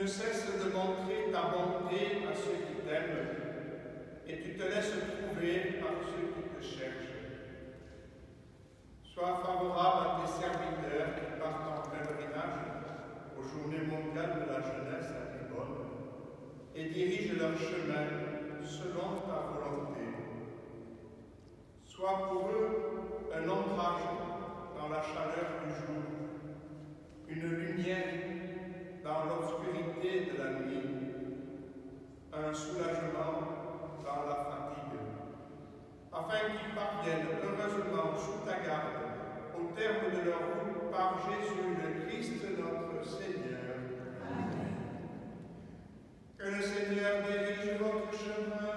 ne cesses de montrer ta bonté à ceux qui t'aiment et tu te laisses trouver par ceux qui te cherchent. Sois favorable à tes serviteurs qui partent en pèlerinage aux Journées mondiales de la jeunesse à Libonne et dirige leur chemin selon ta volonté. Sois pour eux un ombrage dans la chaleur du jour, une lumière dans l'obscurité de la nuit, un soulagement dans la fatigue, afin qu'ils parviennent heureusement sous ta garde, au terme de leur route, par Jésus le Christ notre Seigneur. Que le Seigneur dirige votre chemin.